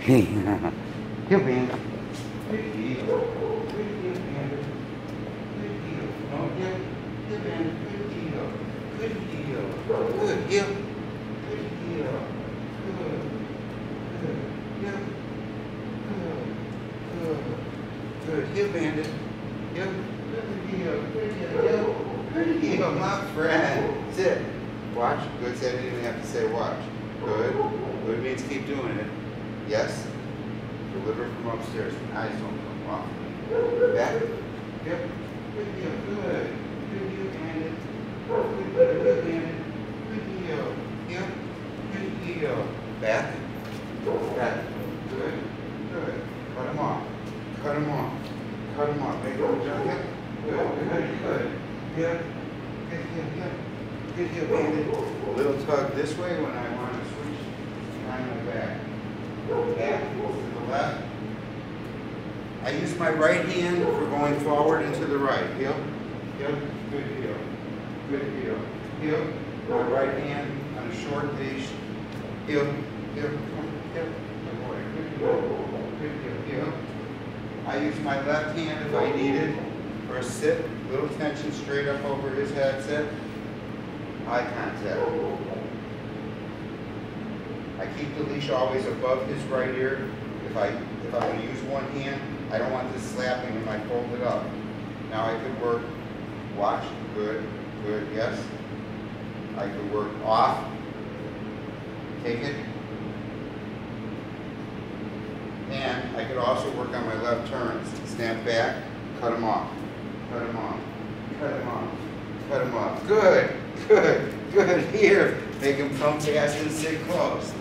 Heel. Good heel, Bandit. Bandit. Good heel. Good. Good heel. Good heel, my friend. Sit. Watch. Good. Said I didn't have to say watch. Good. Good means keep doing it. Yes. Deliver from upstairs. Eyes don't come off. Back. Yep. Good deal. Good. Good deal, Bandit. Good deal. Good Bandit. Good deal. Yep. Good deal. Back. Back. Good. Good. Cut him off. Cut him off. Cut him off. Make him jump. Yep. Good. Good. Good. Yep. Good deal. Yep. Good deal, Bandit. A little tug this way when I want to switch my back. Back to the left. I use my right hand for going forward and to the right. Heel, heel, good heel, good heel, heel. My right hand on a short leash. Heel, heel, heel, good boy, good heel, good heel, heel. I use my left hand if I need it for a sit. Little tension straight up over his head. Sit. Eye contact. I keep the leash always above his right ear. If I if I'm to use one hand, I don't want this slapping when I fold it up. Now I could work, watch, good, good, yes. I could work off, take it. And I could also work on my left turns. Snap back, cut them off, cut them off, cut them off, cut them off. Good, good, good. Here, make them come fast and sit close.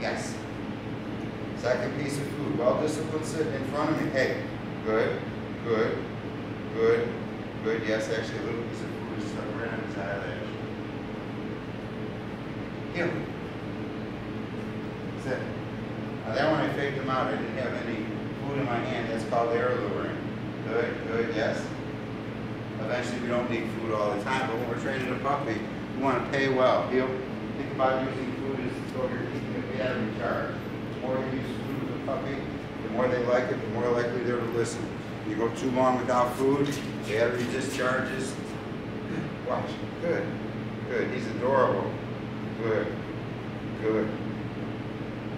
Yes. Second piece of food, well disciplined sitting in front of me. Hey, good, good, good, good. Yes, actually a little piece of food is stuck right on his eyelash. Here. Sit. Now that one I faked him out. I didn't have any food in my hand. That's called air luring. Good, good, yes. Eventually we don't need food all the time, but when we're training a puppy, we want to pay well. Heel. Think about using food as though you're keeping a battery charged more you use a puppy, the more they like it, the more likely they're to listen. You go too long without food, battery discharges. Watch. Good. Good. He's adorable. Good. Good.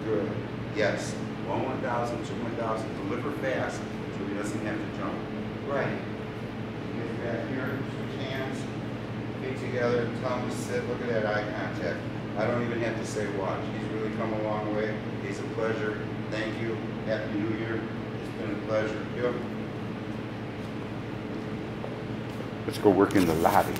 Good. Yes. One 1,000, two 1,000. Deliver fast so he doesn't have to jump. Right. Get back here. Hands. Feet together. Tongue to sit. Look at that eye contact. I don't even have to say watch. He's really come a long way. He's a pleasure. Thank you. Happy New Year. It's been a pleasure. Yep. Let's go work in the lobby.